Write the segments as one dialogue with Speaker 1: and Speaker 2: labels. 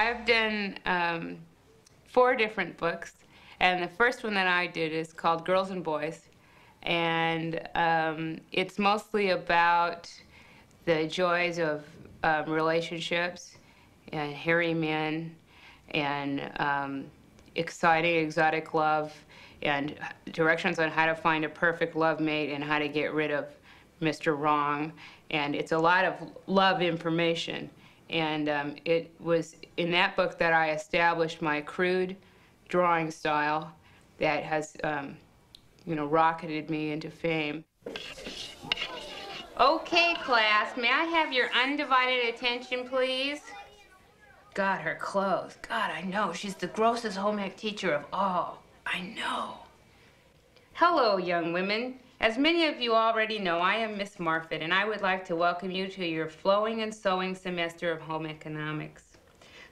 Speaker 1: I've done um, four different books, and the first one that I did is called Girls and Boys, and um, it's mostly about the joys of um, relationships and hairy men and um, exciting exotic love and directions on how to find a perfect love mate and how to get rid of Mr. Wrong. And it's a lot of love information. And um, it was in that book that I established my crude drawing style that has, um, you know, rocketed me into fame. Okay, class, may I have your undivided attention, please? God, her clothes. God, I know. She's the grossest home ec teacher of all. I know. Hello, young women. As many of you already know, I am Miss Marfit, and I would like to welcome you to your flowing and sewing semester of home economics.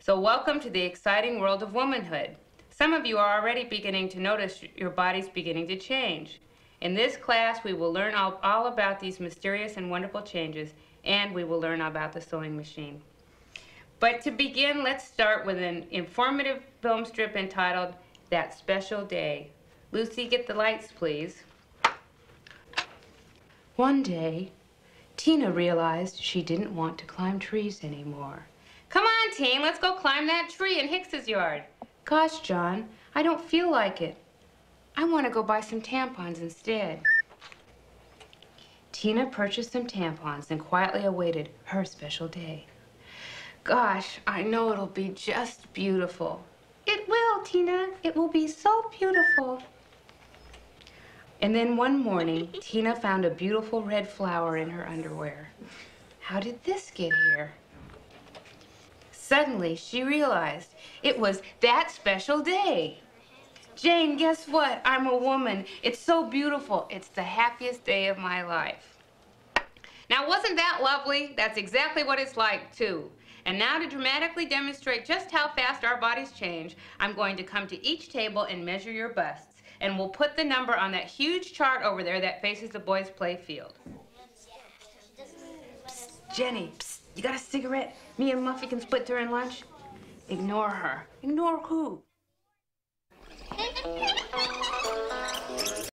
Speaker 1: So welcome to the exciting world of womanhood. Some of you are already beginning to notice your bodies beginning to change. In this class, we will learn all, all about these mysterious and wonderful changes, and we will learn about the sewing machine. But to begin, let's start with an informative film strip entitled That Special Day. Lucy, get the lights, please. One day, Tina realized she didn't want to climb trees anymore. Come on, team, let's go climb that tree in Hicks's yard. Gosh, John, I don't feel like it. I want to go buy some tampons instead. Tina purchased some tampons and quietly awaited her special day. Gosh, I know it'll be just beautiful. It will, Tina. It will be so beautiful. And then one morning, Tina found a beautiful red flower in her underwear. How did this get here? Suddenly, she realized it was that special day. Jane, guess what? I'm a woman. It's so beautiful. It's the happiest day of my life. Now, wasn't that lovely? That's exactly what it's like, too. And now to dramatically demonstrate just how fast our bodies change, I'm going to come to each table and measure your busts. And we'll put the number on that huge chart over there that faces the boys' play field. Psst, Jenny, psst, you got a cigarette? Me and Muffy can split during lunch? Ignore her. Ignore who?